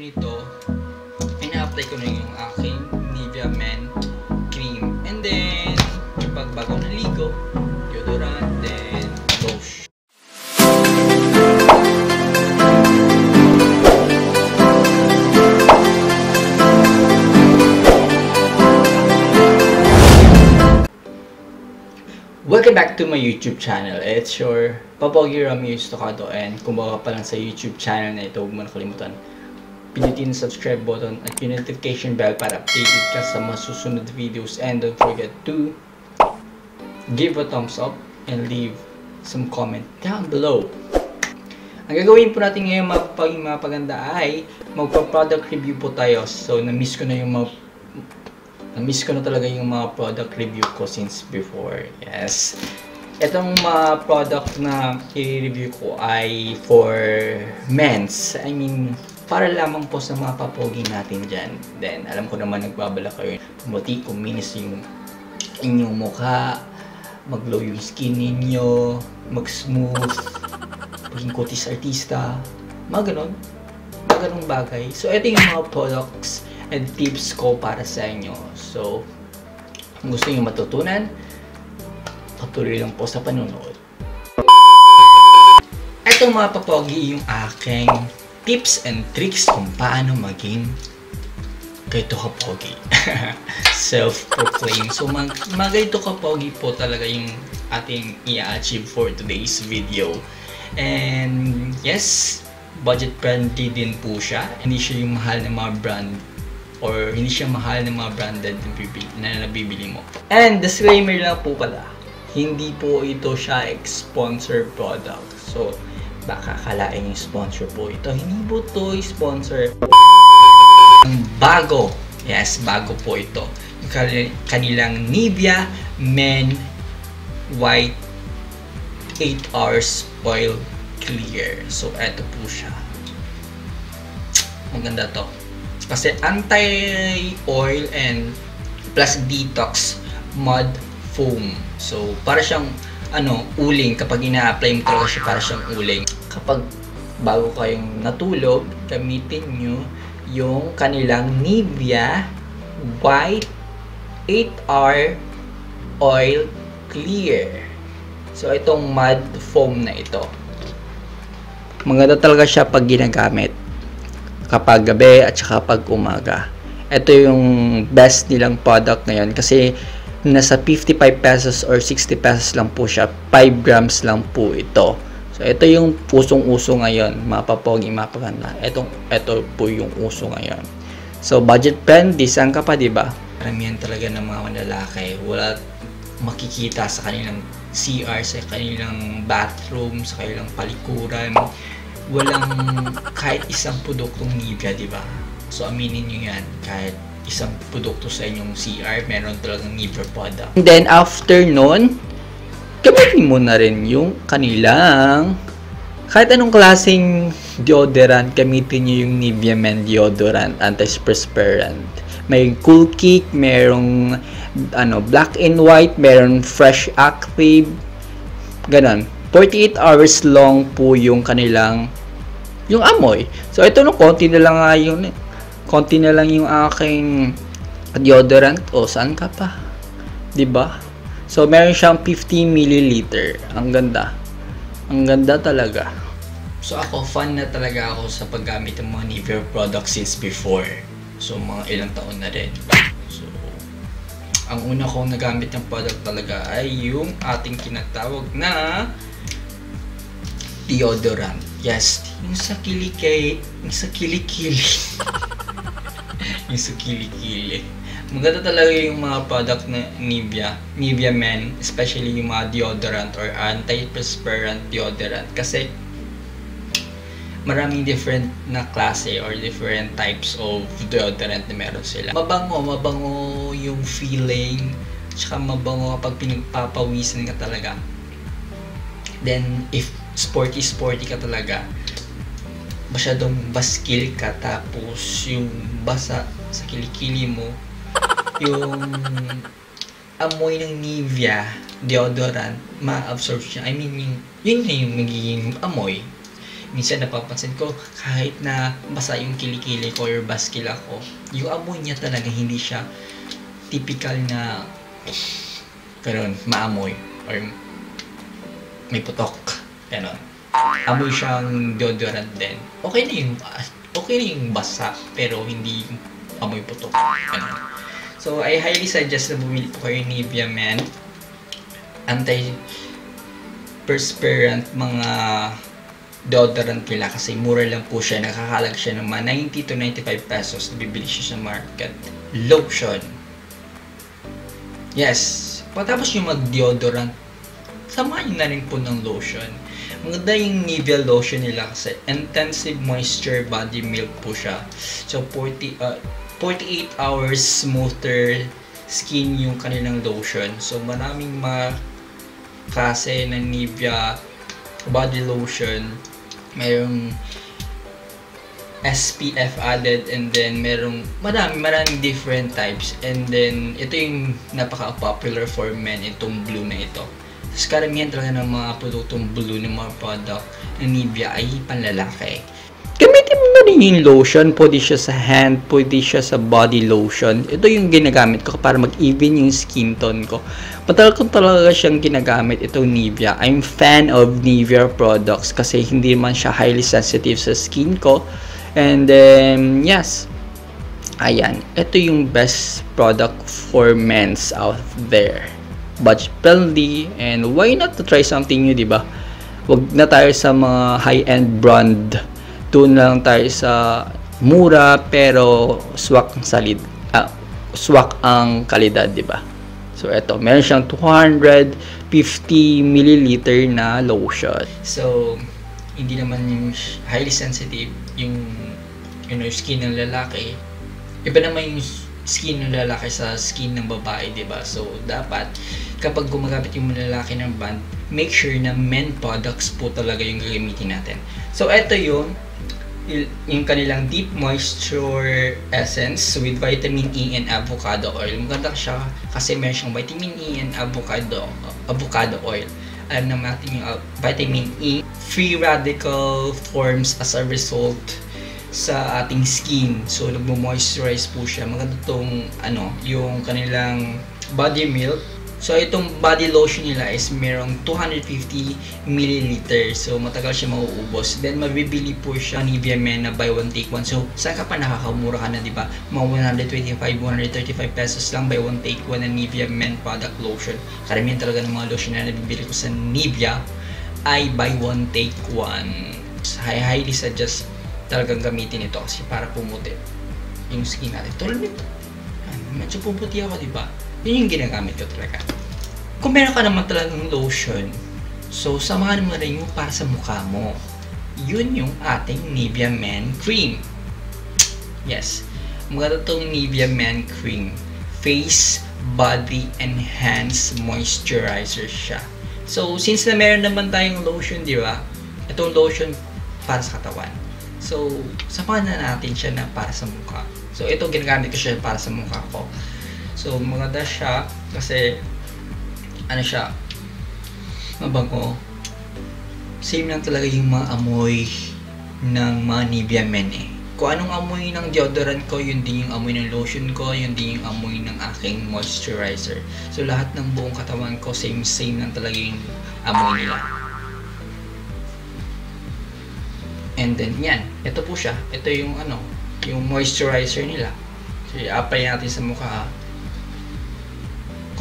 nito, ina-apply ko na yung aking Nivea Men cream. And then, kapag bago naligo, deodorant, then lotion. Welcome back to my YouTube channel. It's your Papogi Ramiro Stocado and kung baka pa lang sa YouTube channel na ito, huwag mo nakalimutan pinutin subscribe button at yung notification bell para updated ka sa mga susunod videos and don't forget to give a thumbs up and leave some comment down below. Ang gagawin po natin ngayon mga mga paganda ay magpa-product review po tayo. So, na-miss ko na yung mga na-miss ko na talaga yung mga product review ko since before. Yes. Itong mga product na i-review ko ay for men's. I mean, para lamang po sa mga papogi natin dyan. Then, alam ko naman nagbabala kayo. Pumuti, kuminis yung inyong mukha, mag-glow yung skin ninyo, mag-smooth, maging kutis artista, mga ganon. Mga ganong bagay. So, ito yung mga products and tips ko para sa inyo. So, kung gusto nyo matutunan, patuloy lang po sa panonood. Ito mga papogi yung aking tips and tricks kung paano maging ganito ka pogi. Self-proclaim. So, mag, mag ganito ka pogi po talaga yung ating i-achieve for today's video. And, yes, budget friendly din po siya. Hindi siya yung mahal na mga brand or hindi siya mahal na mga branded na, bibili, na nabibili mo. And, disclaimer lang po pala, hindi po ito siya sponsor product. So, baka kalain yung sponsor po ito. Hindi po ito sponsor. Bago. Yes, bago po ito. Yung kanilang Nivea Men White 8 Hours Oil Clear. So, eto po siya. Maganda to. Kasi anti-oil and plus detox mud foam. So, para siyang ano, uling kapag ina-apply mo talaga siya para siyang uling. Kapag bago kayong natulog, gamitin nyo yung kanilang Nivea White 8R Oil Clear. So, itong mud foam na ito. Maganda talaga siya pag ginagamit. Kapag gabi at saka pag umaga. Ito yung best nilang product ngayon kasi nasa 55 pesos or 60 pesos lang po siya. 5 grams lang po ito. So, ito yung pusong-uso ngayon, mga papogi, mga paganda. Ito, po yung uso ngayon. So, budget friendly, saan ka pa, di ba? Karamihan talaga ng mga lalaki, wala makikita sa kanilang CR, sa kanilang bathroom, sa kanilang palikuran. Walang kahit isang produktong Nivea, di ba? So, aminin nyo yan, kahit isang produkto sa inyong CR, meron talagang Nivea product. And then, after nun, gamitin mo na rin yung kanilang kahit anong klaseng deodorant, gamitin nyo yung Nivea Men deodorant, anti-perspirant. May Cool Kick, merong ano, black and white, meron fresh active, ganon. 48 hours long po yung kanilang yung amoy. So, ito no, konti na lang nga yung konti na lang yung aking deodorant. O, saan ka pa? 'Di ba? So, meron siyang 50 milliliter. Ang ganda. Ang ganda talaga. So, ako, fan na talaga ako sa paggamit ng mga Nivea products since before. So, mga ilang taon na rin. So, ang una kong nagamit ng product talaga ay yung ating kinatawag na deodorant. Yes, yung sa kilikay, yung sa kilikili. yung sa kilikili. Maganda talaga yung mga product na Nivea, Nivea Men, especially yung mga deodorant or anti-perspirant deodorant kasi maraming different na klase or different types of deodorant na meron sila. Mabango, mabango yung feeling, tsaka mabango kapag pinagpapawisan ka talaga. Then, if sporty-sporty ka talaga, masyadong baskil ka tapos yung basa sa kilikili mo yung amoy ng Nivea deodorant ma-absorb siya. I mean, yung, yun na yung magiging amoy. minsan napapansin ko, kahit na basa yung kilikili ko or baskila ko, yung amoy niya talaga hindi siya typical na ganun, maamoy or may putok. Ganon. Amoy siyang deodorant din. Okay na yung okay na yung basa pero hindi amoy putok. Ganon. So, I highly suggest na bumili po kayo ni Nivea Men. Anti perspirant mga deodorant nila kasi mura lang po siya. Nakakalag siya ng mga 90 to 95 pesos. Bibili siya sa market. Lotion. Yes. Patapos yung mag-deodorant, samahan na rin po ng lotion. Maganda yung Nivea lotion nila kasi intensive moisture body milk po siya. So 40 uh, 48 hours smoother skin yung kanilang lotion. So maraming mga klase ng Nivea body lotion. Mayroong SPF added and then merong marami maraming different types and then ito yung napaka-popular for men itong blue na ito tapos karamihan talaga ng mga produktong blue ng mga product ng Nivea ay panlalaki gamitin mo na rin yung lotion pwede siya sa hand pwede siya sa body lotion ito yung ginagamit ko para mag-even yung skin tone ko matagal ko talaga siyang ginagamit itong Nivea I'm fan of Nivea products kasi hindi man siya highly sensitive sa skin ko And then, yes. Ayan. Ito yung best product for men's out there. Budget friendly. And why not to try something new, di ba? Wag na tayo sa mga high-end brand. Doon lang tayo sa mura pero swak ang salid. Ah, swak ang kalidad, di ba? So, ito. Meron siyang 250 milliliter na lotion. So, hindi naman yung highly sensitive yung you know, skin ng lalaki. Iba naman yung skin ng lalaki sa skin ng babae, 'di ba? So dapat kapag gumagamit yung lalaki ng band, make sure na men products po talaga yung gagamitin natin. So ito yung yung kanilang deep moisture essence with vitamin E and avocado oil. Maganda siya kasi meron siyang vitamin E and avocado avocado oil alam naman natin yung uh, vitamin E, free radical forms as a result sa ating skin. So, nagmo-moisturize po siya. Maganda tong, ano, yung kanilang body milk. So, itong body lotion nila is merong 250 ml. So, matagal siya mauubos. Then, mabibili po siya Nivea Men na buy one take one. So, saan ka pa nakakamura ka na, di ba? Mga 125, 135 pesos lang buy one take one na Nivea Men product lotion. Karamihan talaga ng mga lotion na nabibili ko sa Nivea ay buy one take one. I highly suggest talagang gamitin ito kasi para pumuti yung skin natin. Tulad nito. Medyo puputi ako, di ba? Yun yung ginagamit ko talaga. Kung meron ka naman talagang lotion, so samahan mo rin yung para sa mukha mo. Yun yung ating Nivea Men Cream. Yes. Maganda itong Nivea Men Cream. Face, Body, Hands Moisturizer siya. So, since na meron naman tayong lotion, di ba? Itong lotion para sa katawan. So, samahan na natin siya na para sa mukha. So, ito ginagamit ko siya para sa mukha ko. So, maganda siya kasi ano siya mabango. Same lang talaga yung mga amoy ng mga Nivea Men eh. Kung anong amoy ng deodorant ko, yun din yung amoy ng lotion ko, yun din yung amoy ng aking moisturizer. So, lahat ng buong katawan ko, same-same lang talaga yung amoy nila. And then, yan. Ito po siya. Ito yung ano, yung moisturizer nila. So, i-apply natin sa mukha.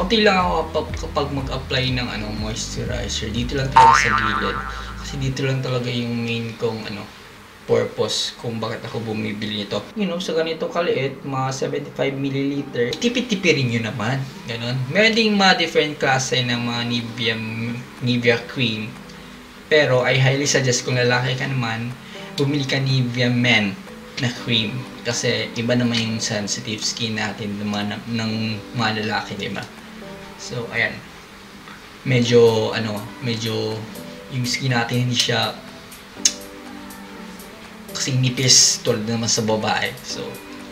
Konti lang ako kapag mag-apply ng ano, moisturizer. Dito lang talaga sa gilid. Kasi dito lang talaga yung main kong ano, purpose kung bakit ako bumibili nito. You know, sa ganito kaliit, mga 75 ml, tipid-tipirin nyo naman. Ganon. Meron ding mga different klase ng mga Nivea, Nivea cream pero I highly suggest kung lalaki ka naman, bumili ka Nivea Men na cream. Kasi iba naman yung sensitive skin natin ng mga, ng mga lalaki, di? So, ayan. Medyo, ano, medyo yung skin natin hindi siya kasing nipis tulad naman sa babae. So,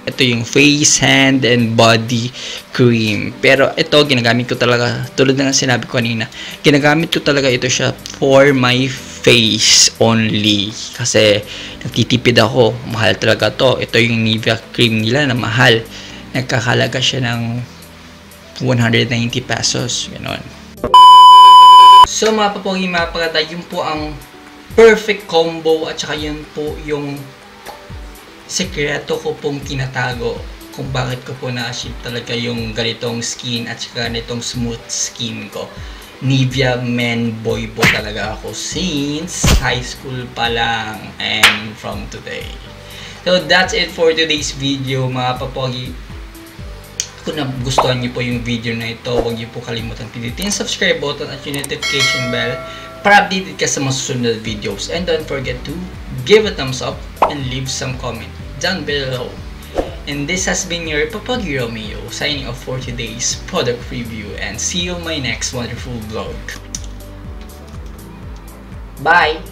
ito yung face, hand, and body cream. Pero ito, ginagamit ko talaga, tulad ng sinabi ko kanina, ginagamit ko talaga ito siya for my face only. Kasi nagtitipid ako. Mahal talaga to. Ito yung Nivea cream nila na mahal. Nagkakalaga siya ng 190 pesos. Ganon. So mga papogi mga pagkata, yun po ang perfect combo at saka yun po yung sekreto ko pong tinatago kung bakit ko po na-achieve talaga yung ganitong skin at saka ganitong smooth skin ko. Nivea men boy po talaga ako since high school pa lang and from today. So that's it for today's video mga papogi. Kung nagustuhan niyo po yung video na ito, huwag niyo po kalimutan pindutin yung subscribe button at yung notification bell para updated ka sa mga susunod videos. And don't forget to give a thumbs up and leave some comment down below. And this has been your Papagi Romeo signing off for today's product review and see you in my next wonderful vlog. Bye!